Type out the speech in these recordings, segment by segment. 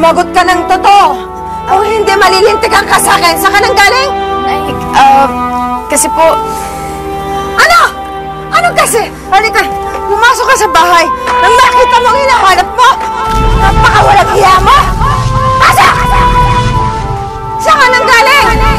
Sumagot ka ng totoo! O hindi malilintikan ka sa akin! Saan ka nang galing? Nay, ah, kasi po, Ano? Ano kasi? Halika, pumasok ka sa bahay nang nakita mo ang hinahanap mo! Napakawalang hiya mo! Pasok! Saan ka nang galing?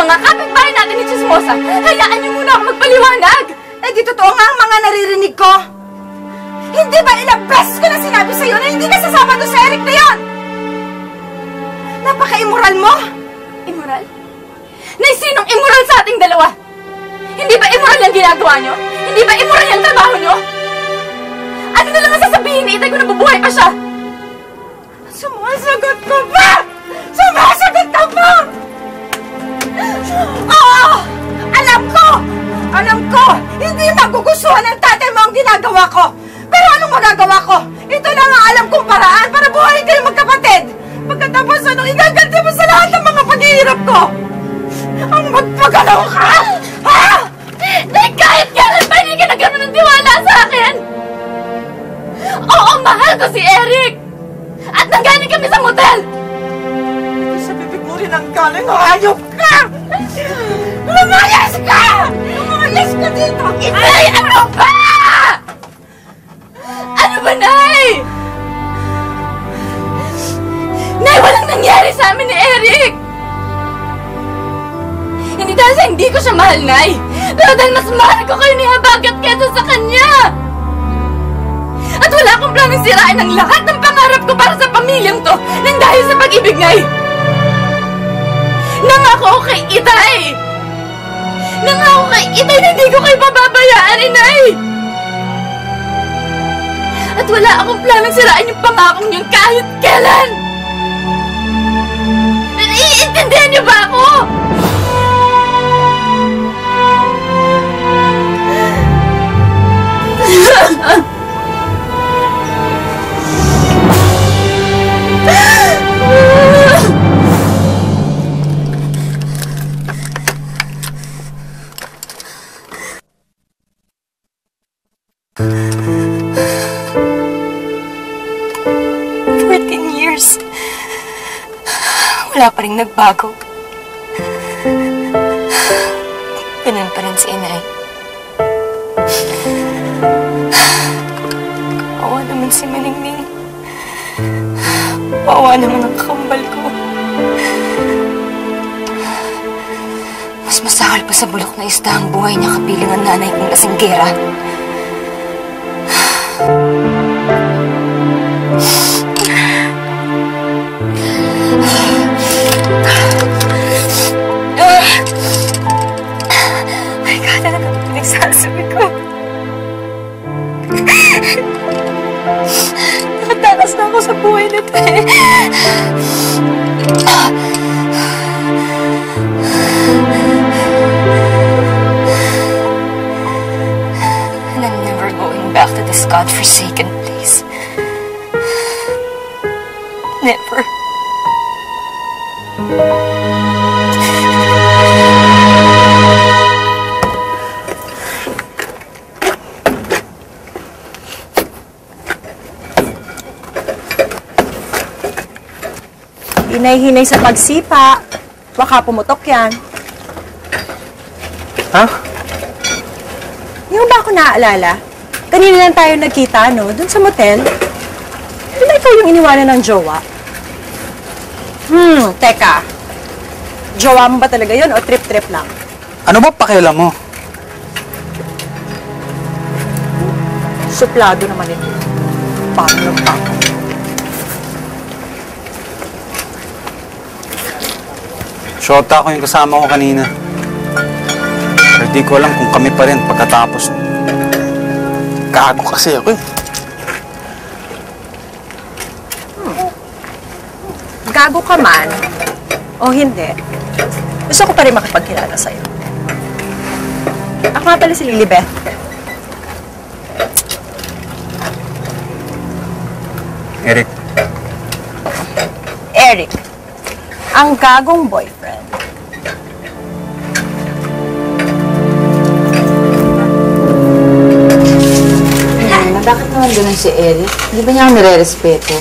Mga kapitbahay natin ni Chismosa, hayaan niyo muna ako magpaliwanag. Eh di totoo nga ang mga naririnig ko. Hindi ba ilang beses ko na sinabi sa'yo na hindi ka sasama doon sa Eric na yon? Napaka-immoral mo! Immoral? Nay, sinong immoral sa ating dalawa? Hindi ba immoral yung ginagawa niyo? Hindi ba immoral yung trabaho niyo? Ano na lang ang sasabihin ni Itay kung nabubuhay pa siya? Sumasagot ka ba? Sumasagot ka ba? Oo! Alam ko! Alam ko! Hindi magugustuhan ng tatay mo ang ginagawa ko! Pero anong magagawa ko? Ito lang ang alam kong paraan para buhayin kayo magkapatid! Pagkatapos anong igaganti mo sa lahat ng mga paghihirap ko? Ang magpagalaw ka! Ha? Nay, kahit kailan pa hindi ka nagkaroon ng tiwala sa akin! Oo, mahal ko si Eric! At nanggaling kami sa motel! Ang galing, hayop ka! Lumayas ka! Lumayas ka dito! Nay, ano ba? Ano ba, Nay? Nay, walang nangyari sa amin ni Eric! Hindi dahil sa hindi ko siya mahal, Nay. Pero dahil mas mahal ko kayo ni Habagat kesa sa kanya. At wala akong planong sirain ang lahat ng pangarap ko para sa pamilyang to nang dahil sa pag-ibig, Nay. Nangako ako kay Itay! Nangako kay Itay na hindi ko kayo pababayaan, Inay! At wala akong planong sirain yung pangakong yun kahit kailan! Naiintindihan niyo ba ako? Fourteen Wala pa rin nagbago. Ganun pa rin si inay. Awa naman si Maningning. Awa naman ang kambal ko. Mas masahal pa sa bulok na isda ang buhay niya kapiling ang nanay kong lasinggera. Godforsaken place. Never. Hinay-hinay sa pagsipa. Baka pumutok yan. Ha? Hindi mo ba ako naaalala? Kanina lang tayo nagkita, no? Doon sa motel. Di ba ikaw yung iniwanan ng jowa? Hmm, teka. Jowa mo ba talaga yun o trip-trip lang? Ano ba pakialam mo? Suplado naman ito. Paano lang pa? Shota ko yung kasama ko kanina. Pero di ko alam kung kami pa rin pagkatapos. Gago kasi ako eh. Gago ka man o hindi, gusto ko pa rin makipagkilala sa'yo. Ako nga pala si Lilibet. Eric, Eric, ang gagong boyfriend. Naman ganun si Eric? Hindi ba niya ako nire-respeto?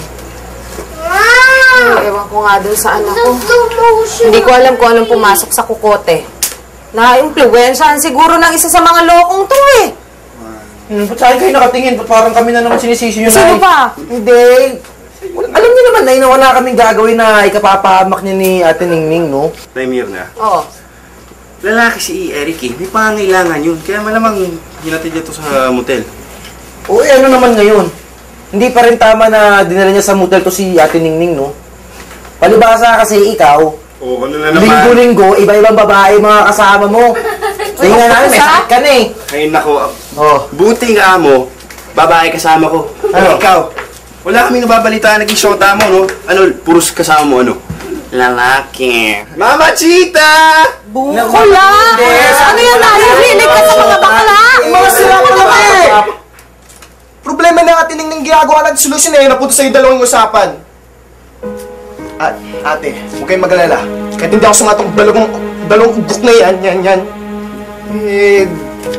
Ay, ewan ko nga dun sa anak ko. Hindi ko alam kung anong pumasok sa kukote. Na-influensyahan siguro ng isa sa mga lokong to eh. Hmm, ba't saan kayo nakatingin? Ba't parang kami na naman sinisisi nyo, Sino pa? Hindi. Alam niyo naman, Nay, na wala kaming gagawin na ikapapahamak niya ni Ate Ningning, no? Nay Mirna, Oo. lalaki si Eric eh. May pangangailangan yun. Kaya malamang hinatid niya to sa motel. O, eh, ano naman ngayon? Hindi pa rin tama na dinala niya sa motel to si Ate Ningning, no? Palibasa kasi ikaw, Oo, ano na linggo-linggo, iba-ibang babae mga kasama mo. Tingnan namin, may sakit ka na eh. Ay nako, Oh, buti nga mo, babae kasama ko. Ano? Ikaw, wala kaming nababalitaan naging shota mo, no? Ano, puros kasama mo, ano? Lalaki. Mama Chita! Bukula! Ano yan, narinig ka sa mga bakla? mga sira mo naman eh! Problema na atin ng ginagawa natin solusyon eh, napunta sa dalawang usapan. At, ate, huwag kayong mag-alala. Kahit hindi ako sumatong dalawang, dalawang ugok na yan, yan, yan. Eh,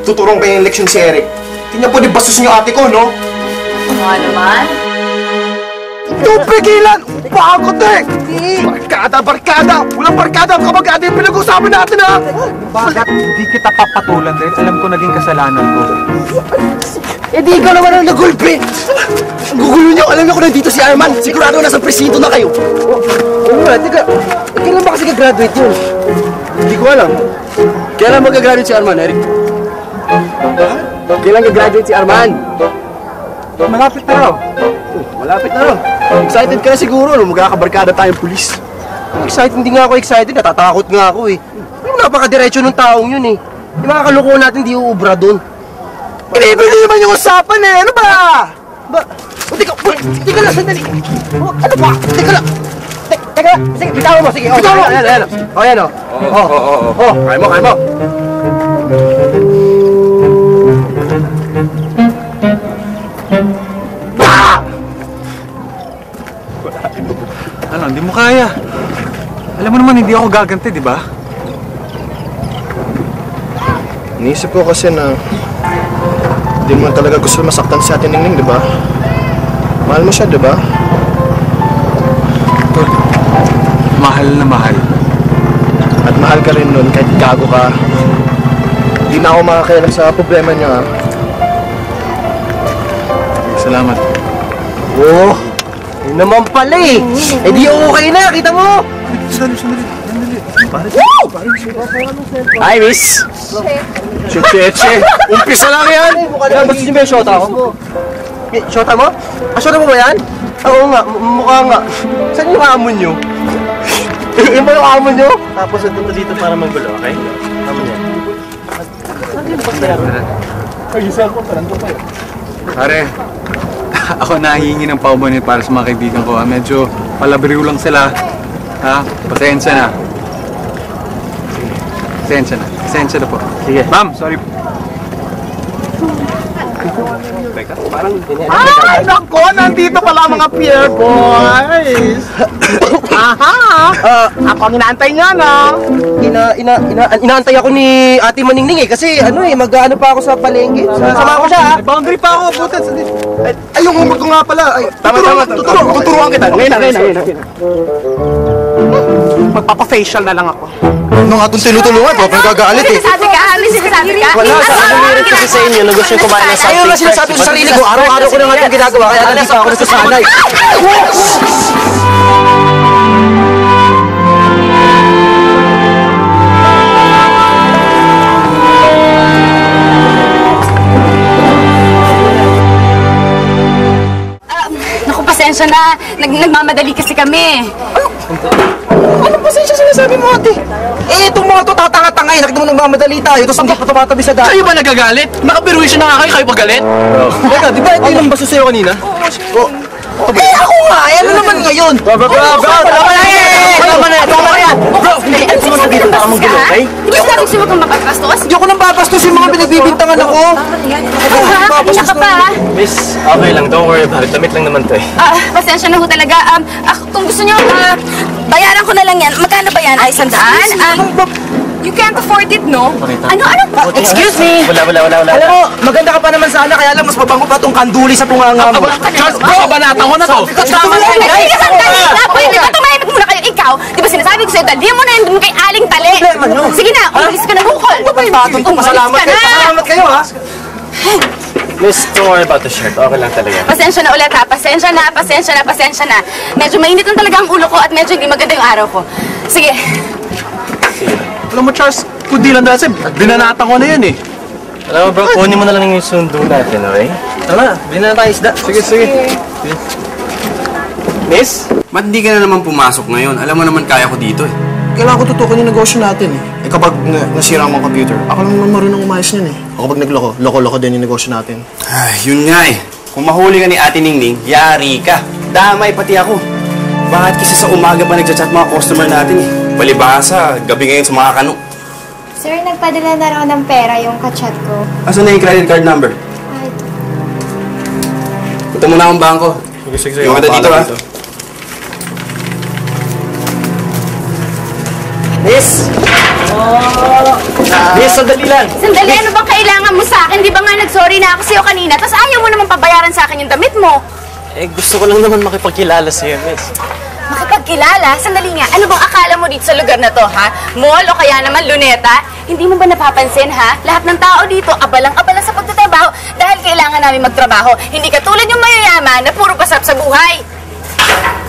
tuturong kayo yung leksyon si Eric. Hindi niya pwede bastos niyo ate ko, no? Ano naman? Ito, pigilan! Bakit eh! Barkada, barkada! Walang barkada kapag ate yung pinag-usapan natin, ha? bakit hindi kita papatulan dahil alam ko naging kasalanan ko? Eh di ikaw naman ang nagulpi! Ang gugulo niyo! Alam niyo kung nandito si Arman! Sigurado nasa presinto na kayo! Oo nga, teka. Kailan ba kasi gagraduate yun? Hindi ko alam. Kailan mag-graduate si Arman, Eric? Kailan gagraduate si Arman? Malapit na raw. Malapit na raw. Excited ka na siguro, no? Magkakabarkada tayong pulis. Excited, hindi nga ako excited. Natatakot nga ako eh. Yung napakadiretso ng taong yun eh. Yung mga kalukuhan natin, di uubra doon. Pinipili naman yung usapan eh! Ano ba? Ba? O, Teka, teka lang, sandali. O, ano ba? Teka lang. Te- Teka lang. Sige, bitawan mo. Sige, o, bitawan mo. Ayan, ayan. O, ayan o. Oo, oo, oo. Kaya mo, kaya mo. Gaganti, di ba? Iniisip ko kasi na hindi mo talaga gusto masaktan si Ate Ningning, di ba? Mahal mo siya, di ba? Tol, mahal na mahal. At mahal ka rin nun kahit gago ka. Hindi na ako makakailan sa problema niya. ah. Salamat. Oo. Oh, yun naman pala eh. Eh di okay na, kita mo. Sandali, sandali. Hi, miss. Chucheche. Umpisa lang yan. Yan, gusto niyo ba yung shota ko? Shota mo? Ah, shota mo ba yan? Oo nga, mukha nga. Saan yung hamon nyo? Yung ba yung hamon nyo? Tapos nandito dito para magulo, okay? Hamon yan. Pare, ako nahihingi ng paumanit para sa mga kaibigan ko. Medyo palabriw lang sila. Ha? Pasensya na. Pasensya na. Pasensya na po. Sige. Ma'am, sorry. Ay, nako! Nandito pala mga Pierre Boys! Aha! ako ang inaantay niya, no? Ina, ina, ina, inaantay ako ni Ate Maningning eh, kasi ano eh, mag-ano pa ako sa palengke. Sama ko siya, ha? May boundary pa ako, putas. Ay, ay, yung humag ko nga pala. Ay, tama, tama, tuturo, tuturuan kita. Na, ngayon na, ngayon na. Magpapa-facial na lang ako. Ano nga itong tinutulungan? Parang gagalit eh. Sinasabi ka? Ano sinasabi ka? Wala, sa ano kasi sa inyo na gusto yung kumain ng something. Ayun nga sinasabi ko sa sarili ko, araw-araw ko na nga itong ginagawa, kaya nandito ako nagsasanay. Naku, pasensya na. Nag nagmamadali kasi kami. Ano ba siya sinasabi mo, ate? Eh, itong mga to tatanga-tanga eh. Nakita mo nagmamadali tayo, tapos hindi pa tumatabi sa daan. Kayo ba nagagalit? Nakapiruwisyon na nga kayo, kayo pa galit? Teka, di ba ito yung baso sa'yo kanina? Oo. Eh, ako nga! Eh, ano naman ngayon? Bro, bro, bro! Tama na yan! Tama na yan! Tama na yan! Bro, hindi! Ano dito? ka manggulo, ha? okay? Di ba sinabi ko sa'yo huwag kang mapagpastos? Hindi ako nang babastos yung mga pinagbibintangan ako. Ha? Kanina ka pa? Miss, okay lang. Don't worry about it. Damit lang naman to eh. Ah, pasensya na ho talaga. Um, kung gusto niyo, ah, bayaran ko na lang yan. Magkano ba yan? Ay, sandaan? Ah, you can't afford it, no? Ano, ano? Excuse me! Wala, wala, wala, wala. Alam mo, maganda ka pa naman sana, kaya lang mas mabango pa tong kanduli sa tunganga mo. Charles, bro! Kabanata ko na to! Tama na yun, Ay, guys! sandali! Pwede ba tumahimik muna kayo? Ikaw, di ba sinasabi ko sa'yo, dalhin mo na yun kay Aling Tali. Problema nyo. Sige na, umalis ka na bukol. Patong to, pasalamat Umalis ka kayo. Pasalamat kayo, ha? Miss, don't worry about the shirt. Okay lang talaga. Pasensya na ulit ha. Pasensya na, pasensya na, pasensya na. Medyo mainit lang talaga ang ulo ko at medyo hindi maganda yung araw ko. Sige. Alam mo, Charles, kundi lang dahil binanatan ko na yan eh. Alam mo, bro, kunin mo na lang yung sundo natin, okay? Tama, bilhin na tayo isda. Sige, sige. Miss? Ba't di ka na naman pumasok ngayon? Alam mo naman kaya ko dito eh. Kailangan ko tutukan yung negosyo natin eh. Kapag na, nasira ang mga computer, ako lang naman marunong umayos niyan eh. O kapag nagloko, loko-loko din yung negosyo natin. Ay, yun nga eh. Kung mahuli ka ni Ate Ningning, yari ka. Damay pati ako. Bakit kasi sa umaga pa nagchat mga customer natin eh? Palibasa, gabi ngayon sa mga kano. Sir, nagpadala na raw ng pera yung kachat ko. Asan na yung credit card number? Ay, Punta muna akong bangko. Sige, sige, sige. Yung kita dito ha. Miss! Miss, sandali lang. Sandali, ano bang kailangan mo sa akin? Di ba nga nag-sorry na ako sa'yo kanina? Tapos ayaw mo naman pabayaran sa akin yung damit mo. Eh, gusto ko lang naman makipagkilala sa'yo, miss. Makipagkilala? Sandali nga, ano bang akala mo dito sa lugar na to, ha? Mall o kaya naman luneta? Hindi mo ba napapansin, ha? Lahat ng tao dito, abalang-abala sa pagtatrabaho dahil kailangan namin magtrabaho. Hindi katulad yung mayayaman na puro pasarap sa buhay.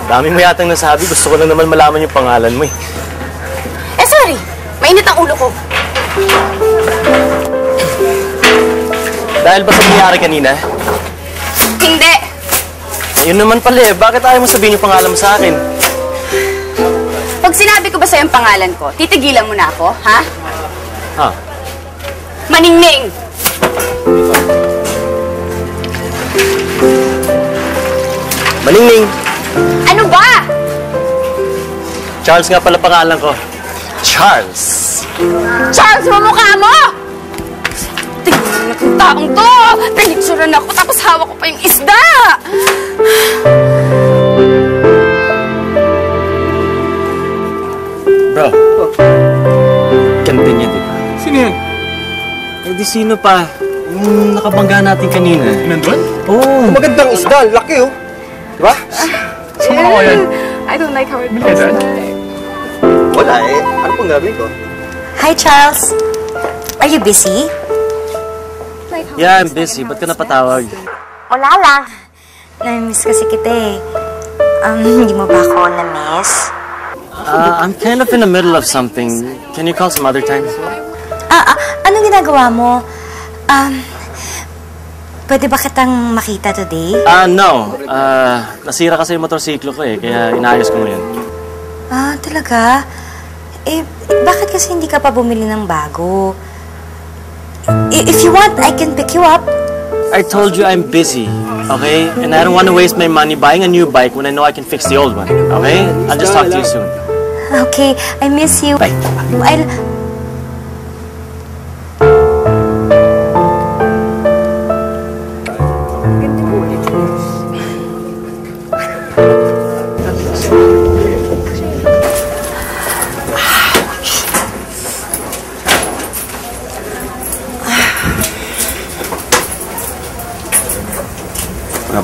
Dami mo yatang nasabi. Gusto ko lang naman malaman yung pangalan mo eh. Eh, sorry. Mainit ang ulo ko. Dahil ba sa nangyari kanina? Hindi. Ayun naman pala eh. Bakit ayaw mo sabihin yung pangalan mo sa akin? Pag sinabi ko ba sa'yo ang pangalan ko, titigilan mo na ako, ha? Ha? Maningning! Maningning! Ano ba? Charles nga pala pangalan ko. Charles! Charles, mamukha mo! Tingnan mo na itong taong to! Pinicturean ako, tapos hawak ko pa yung isda! Bro. Ganda niya, di ba? Sino yan? Eh di sino pa? Yung nakabangga natin kanina. Nandun? Oo. Magandang isda, laki oh. Diba? I don't like how it Wala eh. Ano pong gagawin ko? Hi, Charles. Are you busy? Yeah, I'm busy. Ba't ka napatawag? Wala lang. Na-miss kasi kita eh. Um, hindi mo ba ako na-miss? Uh, I'm kind of in the middle of something. Can you call some other time? Ah, ah, anong ginagawa mo? Um, pwede ba kitang makita today? Ah, no. Ah, nasira kasi yung motorsiklo ko eh, kaya inayos ko ngayon. Ah, talaga? Eh, bakit kasi hindi ka pa bumili ng bago? I- if you want, I can pick you up. I told you I'm busy, okay? And I don't want to waste my money buying a new bike when I know I can fix the old one, okay? I'll just talk to you soon. Okay, I miss you. Bye. I'll...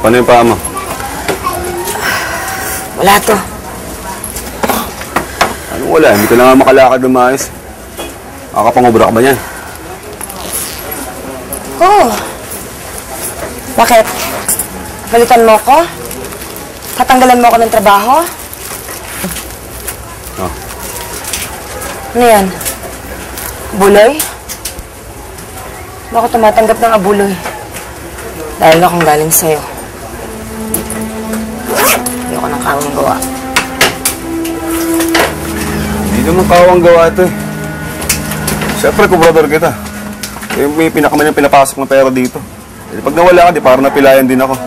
paano yung paa mo? Wala to. Ano wala? Hindi ka na nga makalakad ng maayos. Makakapangobra ka ba yan? Oh. Bakit? Palitan mo ko? Tatanggalan mo ako ng trabaho? Oh. Ano yan? Buloy? Bakit tumatanggap ng abuloy? Dahil akong galing sa'yo. Ayoko ng kawang gawa. Hindi naman kawang gawa ito eh. Siyempre, kubrador kita. Eh, may pinakaman yung pinapasok ng pera dito. Eh, pag nawala ka, di parang napilayan din ako.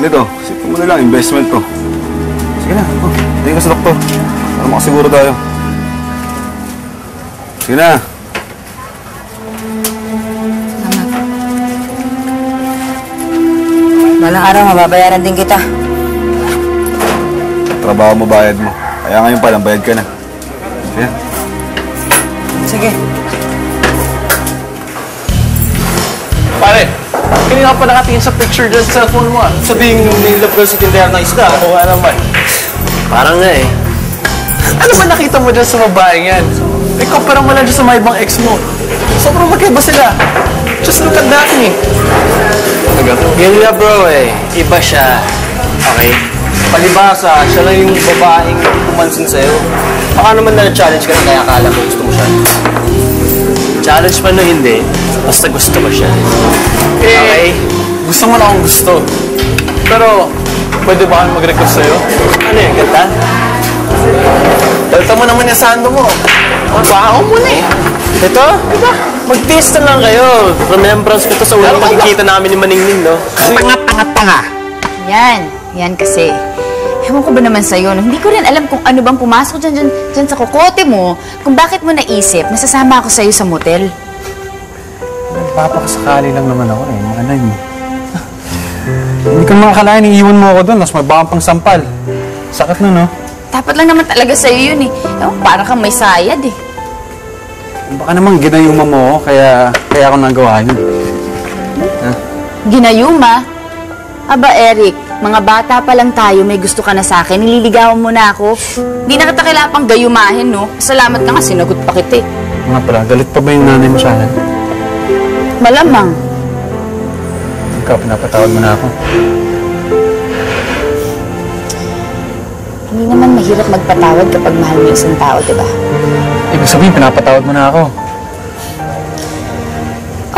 Ganito, sipin mo na lang, investment ko. Sige na, oh, tingin ka sa doktor. Para makasiguro tayo. Sige na. Malang araw, mababayaran din kita. Trabaho mo, bayad mo. Kaya ngayon pa lang, bayad ka na. Sige. Sige. Pare, kanina ka pa nakatingin sa picture dyan sa cellphone mo ah. Sabihin mo nilap ko sa tindahan ng isda. Oo nga naman. Parang nga eh. Ano ba nakita mo dyan sa babaeng yan? Ikaw parang wala dyan sa mga ibang ex mo. Sobrang magkaiba sila. Just look at Daphne. Yun nga bro eh. Iba siya. Okay? Palibasa, siya lang yung babaeng pumansin sa'yo. Baka naman na-challenge ka na kaya akala mo gusto mo siya. Challenge man o hindi, basta gusto ko siya. Okay? Gusto mo na akong gusto. Pero, pwede ba akong mag-request sa'yo? Ano yun, ganda? Dalta mo naman yung sando mo. Baho mo na eh. Ito? Ito? Mag-taste na lang kayo. Remembrance ko to sa unang pagkikita namin ni Maningning, no? Yan. Yan kasi. Ewan ko ba naman sa'yo, no? hindi ko rin alam kung ano bang pumasok dyan, dyan, dyan sa kokote mo, kung bakit mo naisip, nasasama ako sa'yo sa motel. Papakasakali lang naman ako eh, mga anay mo. Hindi ko makakalain, iiwan mo ako doon, mas mabakang pang sampal. Sakit na, no? Dapat lang naman talaga sa'yo yun eh. Ewan, parang kang may sayad eh. Baka naman ginayuma mo kaya, kaya ako nagawa yun. Ginayuma? Aba, Eric, mga bata pa lang tayo, may gusto ka na sa akin, nililigawan mo na ako. Hindi na kita kailangan pang gayumahin, no? Salamat ka nga, sinagot pa kita eh. Nga pala, galit pa ba yung nanay mo sa akin? Malamang. Ikaw, pinapatawad mo na ako. Hindi naman mahirap magpatawad kapag mahal mo yung isang tao, di ba? Ibig sabihin, pinapatawad mo na ako.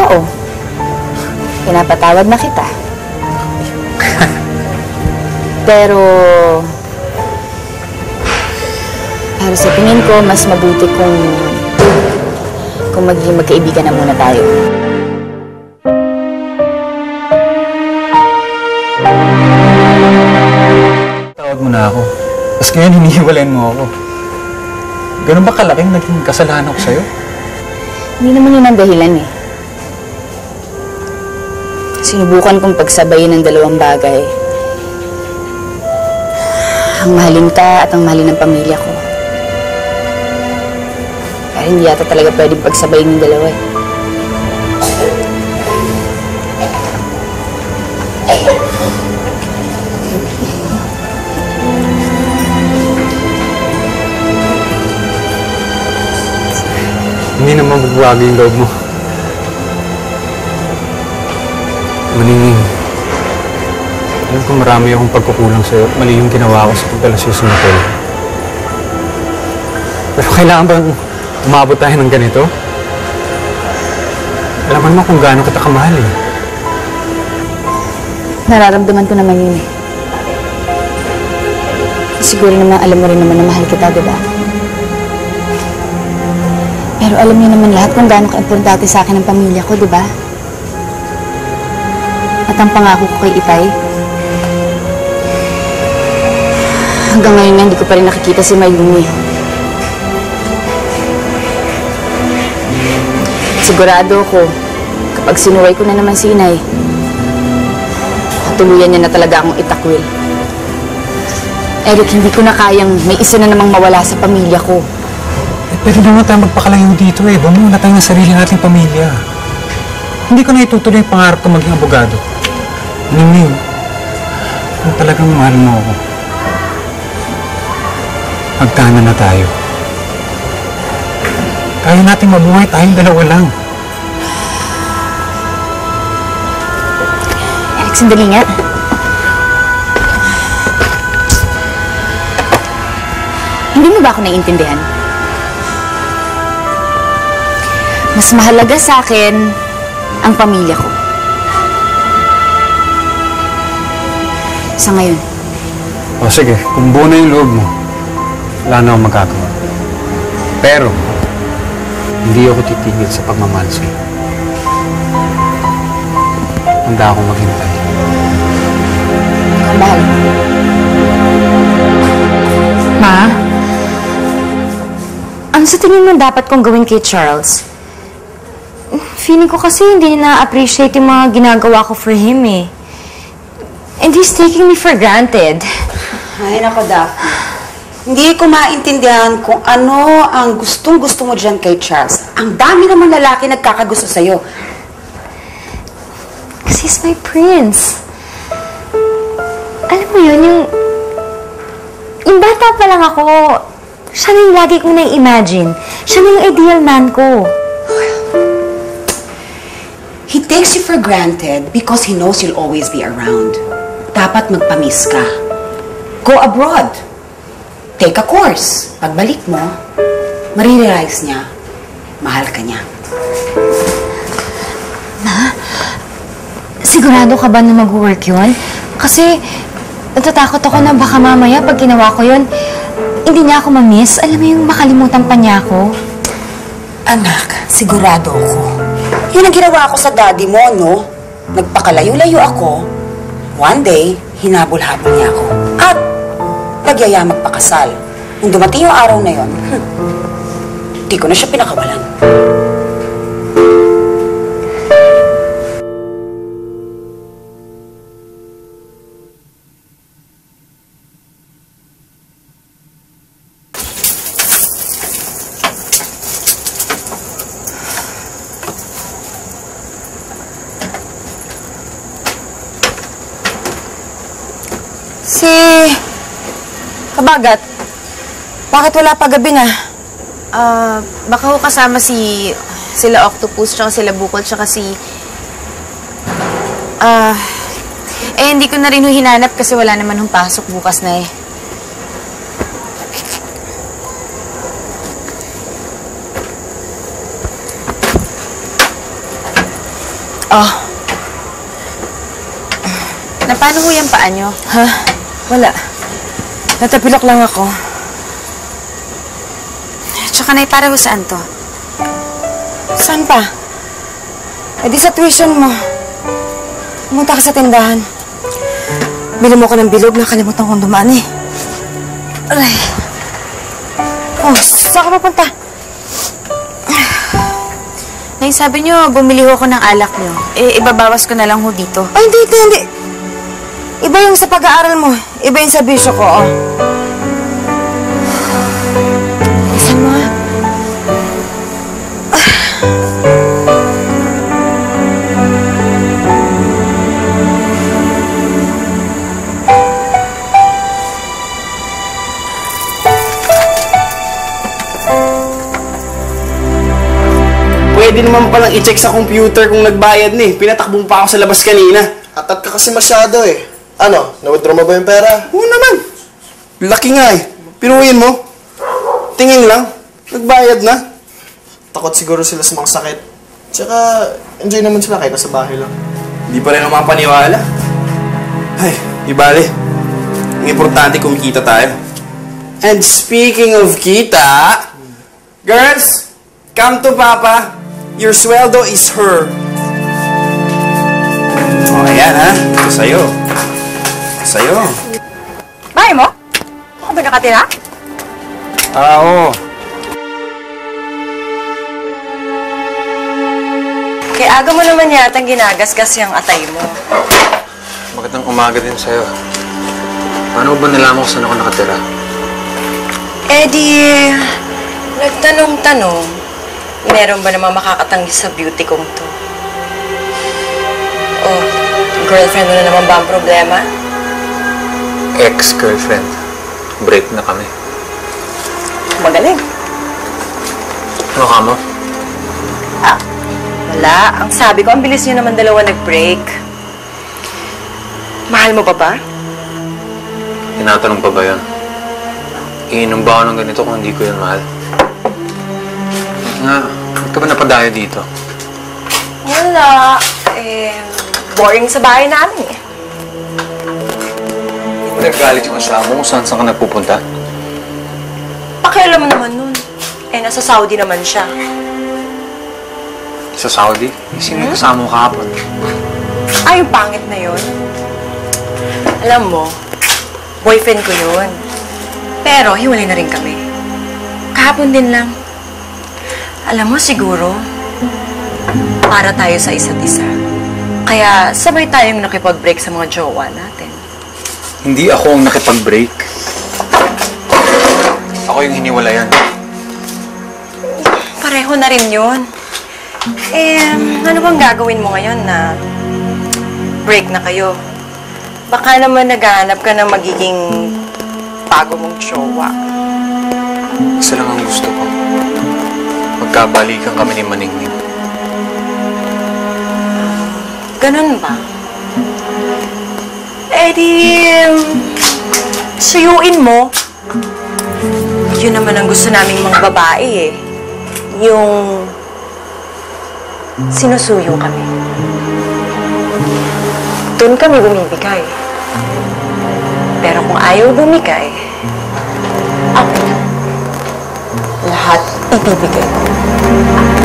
Oo. Pinapatawad na kita. Pero... Para sa tingin ko, mas mabuti kung... kung magiging magkaibigan na muna tayo. Tawad mo na ako. Tapos ngayon, hinihiwalayan mo ako. Ganun ba kalaking naging kasalanan ko sa'yo? Hindi naman yun ang dahilan eh. Sinubukan kong pagsabayin ng dalawang bagay. Ang mahalin ka at ang mahalin ng pamilya ko. Pero hindi yata talaga pwedeng pagsabayin ng dalawa eh. Hindi naman magbago yung loob mo. Maningin. Alam ko marami akong pagkukulang sa'yo. Mali yung ginawa ko sa pagdala sa'yo sa motel. Pero kailangan bang umabot tayo ng ganito? Alaman mo kung gaano kita kamahal eh. Nararamdaman ko naman yun eh. Siguro naman alam mo rin naman na mahal kita, di ba? Pero alam niyo naman lahat kung gaano ka-importante sa akin ang pamilya ko, di ba? At ang pangako ko kay Itay, hanggang ngayon nga hindi ko pa rin nakikita si Mayumi. Sigurado ko, kapag sinuway ko na naman si Inay, tuluyan niya na talaga akong itakwil. Eric, hindi ko na kayang may isa na namang mawala sa pamilya ko. Eh, pwede naman tayo magpakalayo dito eh. Bumuna tayo ng sarili nating pamilya. Hindi ko na itutuloy yung pangarap ko maging abogado. Ningning, kung talagang mahal mo ako, magtana na tayo. Kaya natin mabuhay tayong dalawa lang. Eric, sandali nga. Hindi mo ba ako naiintindihan? Mas mahalaga sa akin ang pamilya ko. Sa ngayon. O sige, kung buo na yung loob mo, wala na akong magagawa. Pero, hindi ako titigil sa pagmamahal sa'yo. Handa akong maghintay. Mahal. Ma? Ano sa tingin mo dapat kong gawin kay Charles? Feeling ko kasi hindi niya na-appreciate yung mga ginagawa ko for him eh. And he's taking me for granted. Ay, nako, Daphne. Hindi ko maintindihan kung ano ang gustong-gusto mo dyan kay Charles. Ang dami naman lalaki nagkakagusto sa'yo. Kasi he's my prince. Alam mo yun, yung... Yung bata pa lang ako, siya na yung lagi kong na-imagine. Siya na yung ideal man ko. He takes you for granted because he knows you'll always be around. Dapat magpamis ka. Go abroad. Take a course. Pagbalik mo, marirealize niya, mahal ka niya. Sigurado ka ba na mag-work yun? Kasi natatakot ako na baka mamaya pag ginawa ko yun, hindi niya ako ma-miss. Alam mo yung makalimutan pa niya ako. Anak, sigurado ako. Yun ang ginawa ko sa daddy mo, no? Nagpakalayo-layo ako. One day, hinabol-habol niya ako. At nagyaya magpakasal. Nung dumating yung araw na yon, hindi ko na siya pinakawalan. Kabagat, bakit wala pa gabi na? Ah, baka ho kasama si sila octopus tsaka sila bukol tsaka si Ah, eh hindi ko na rin ho hinanap kasi wala naman hong pasok bukas na eh. Oh. Na paano ho yung paa nyo? Ha? Wala. Natapilok lang ako. Tsaka na para ho saan to? Saan pa? Eh di sa tuition mo. Pumunta ka sa tindahan. Bili mo ko ng bilog, nakalimutan kong dumaan eh. Aray. Oh, saan ka papunta? Nay, sabi nyo, bumili ako ng alak nyo. Eh, ibabawas ko na lang ho dito. Ay, hindi, hindi, hindi. Iba yung sa pag-aaral mo. Iba yung sa bisyo ko, oh. Isan mo. Pwede naman palang i-check sa computer kung nagbayad na eh. Pinatakbong pa ako sa labas kanina. Atat ka kasi masyado eh. Ano, na-withdraw mo ba yung pera? Oo naman. Laki nga eh. Pinuhin mo. Tingin lang. Nagbayad na. Takot siguro sila sa mga sakit. Tsaka, enjoy naman sila kahit nasa bahay lang. Hindi pa rin ako mapaniwala. Ay, di bale. Ang importante kumikita tayo. And speaking of kita, girls, come to Papa. Your sweldo is her. Oh, ayan ha. Ito sa'yo. Sa'yo. Bahay mo? Ako ba nakatira? Ah, oo. Kaya aga mo naman yata ginagasgas yung atay mo. Magandang umaga din sa'yo. Paano ba nalaman kung saan ako nakatira? Eh di, nagtanong-tanong, meron ba namang makakatanggi sa beauty kong to? Oh, girlfriend mo na naman ba ang problema? Ex-girlfriend. Break na kami. Magaling. Ano ka mo? Wala. Ang sabi ko, ang bilis nyo naman dalawa nag-break. Mahal mo pa ba? Tinatanong pa ba yun? Iinom ba ako ng ganito kung hindi ko yun mahal? Nga, ba't ka ba napadayo dito? Wala. Eh, boring sa bahay namin eh. Nagagalit yung asawa mo kung saan saan ka nagpupunta? Pakialam mo naman nun. Eh, nasa Saudi naman siya. Sa Saudi? Eh, sino yung kasama mo kahapon? Ay, yung pangit na yun. Alam mo, boyfriend ko yun. Pero, hiwalay na rin kami. Kahapon din lang. Alam mo siguro, para tayo sa isa't isa. Kaya sabay tayong nakipag-break sa mga jowa natin. Hindi ako ang nakipag-break. Ako yung hiniwalayan. Pareho na rin yun. Eh, ano bang gagawin mo ngayon na break na kayo? Baka naman naghahanap ka ng magiging bago mong jowa. Isa lang ang gusto ko. Magkabalikan kami ni Maningning. Ganun ba? Eh suyuin mo. Yun naman ang gusto naming mga babae eh. Yung sinusuyo kami. Doon kami bumibigay. Pero kung ayaw bumigay, ako lahat ibibigay ko.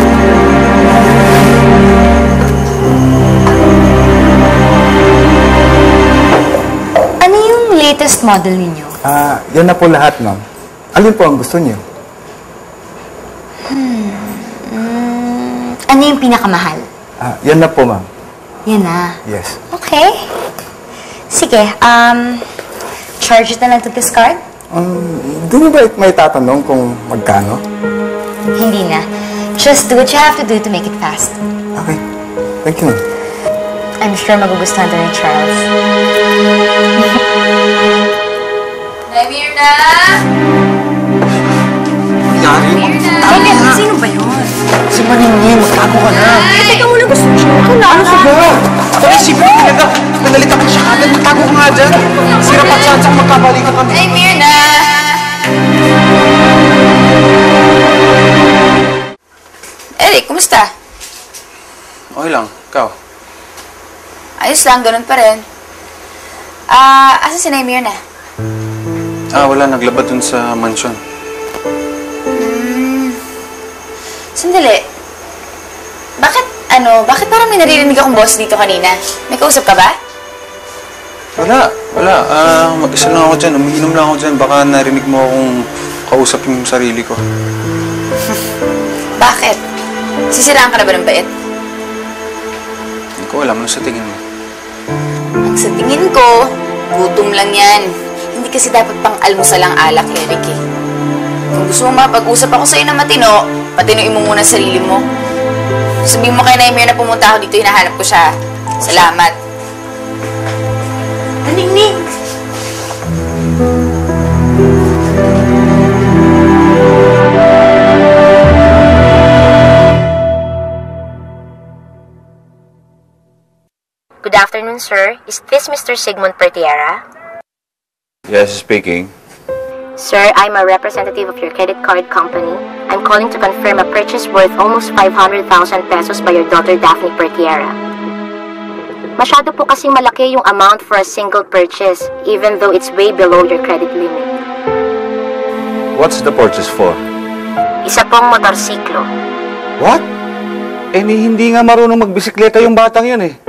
Latest model ninyo? Ah, yan na po lahat, ma'am. Alin po ang gusto niyo? Hmm. Mm, ano yung pinakamahal? Ah, yan na po, ma'am. Yan na. Yes. Okay. Sige, um, charge it na lang to this card? Um, di mo ba may tatanong kung magkano? Hindi na. Just do what you have to do to make it fast. Okay. Thank you, ma'am. I'm sure magugustuhan to ni Charles. Namirna! Yari mo. Teka, sino ba yun? Si Maningning, magtago ka na. Teka muna, gusto ko siya. Ano? Ano ka ba? Ako isipin mo talaga. Pinalitan ko siya kagad. Magtago ka nga dyan. Sira pa chance ang magkabalikan kami. Ay, Mirna! Eric, kumusta? Okay lang. Ikaw? Ayos lang, ganun pa rin. Ah, asa si Nay Mirna? Ah, wala. Naglabad dun sa mansyon. Sandali. Bakit, ano, bakit parang may naririnig akong boss dito kanina? May kausap ka ba? Wala. Wala. Ah, mag-isa lang ako dyan. Umiinom lang ako dyan. Baka narinig mo akong kausap yung sarili ko. Bakit? Sisiraan ka na ba ng bait? Hindi ko alam. Ano sa tingin mo? Sa tingin ko, gutom lang yan. Hindi kasi dapat pang almusal ang alak, Eric eh. Kung gusto mo mapag-usap ako sa'yo na matino, patinoin mo muna sarili mo. Sabihin mo kay Naimir na pumunta ako dito, hinahanap ko siya. Salamat. Good afternoon, sir. Is this Mr. Sigmund Pertiera? Yes, speaking. Sir, I'm a representative of your credit card company. I'm calling to confirm a purchase worth almost 500,000 pesos by your daughter Daphne Pertiera. Masyado po kasing malaki yung amount for a single purchase, even though it's way below your credit limit. What's the purchase for? Isa pong motorsiklo. What? Eh, ni hindi nga marunong magbisikleta yung batang yun eh.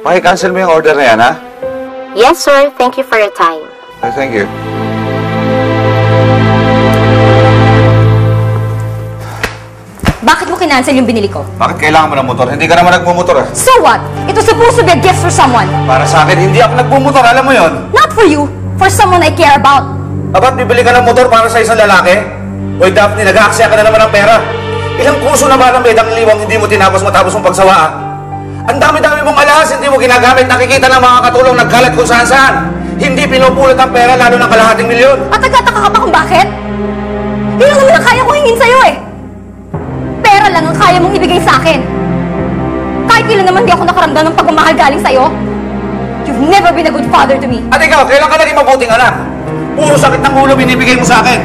Paki-cancel mo yung order na yan, ha? Yes, sir. Thank you for your time. Okay, thank you. Bakit mo kinancel yung binili ko? Bakit kailangan mo ng motor? Hindi ka naman nagmumotor eh. So what? It was supposed to be a gift for someone. Para sa akin, hindi ako nagmumotor. Alam mo yon? Not for you. For someone I care about. Abat, bibili ka ng motor para sa isang lalaki? Hoy, Daphne, nag-aaksaya ka na naman ng pera. Ilang puso na ba ng medang liwang hindi mo tinapos matapos mong pagsawaan? Ang dami-dami mong alahas, hindi mo ginagamit. Nakikita ng mga katulong nagkalat kung saan-saan. Hindi pinupulot ang pera, lalo ng kalahating milyon. At nagtataka ka ba kung bakit? Yun lang naman ang kaya kong hingin sa'yo eh. Pera lang ang kaya mong ibigay sa akin. Kahit kailan naman di ako nakaramdam ng pagmamahal galing sa'yo. You've never been a good father to me. At ikaw, kailan ka naging mabuting anak? Puro sakit ng ulo binibigay mo sa akin.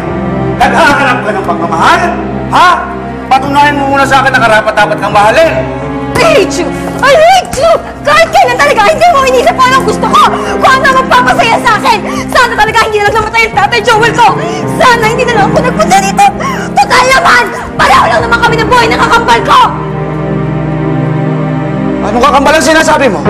Naghahanap ka ng pagmamahal? Ha? Patunayan mo muna sa akin na karapat-dapat kang mahalin. Hate you! I hate you! Kahit kailan talaga, hindi mo inisip kung anong gusto ko! Kung ano magpapasaya sa akin! Sana talaga hindi lang namatay ang tatay Joel ko! Sana hindi na lang ako nagpunta dito! Total naman! Pareho lang naman kami ng buhay ng kakambal ko! Anong kakambal ang sinasabi mo?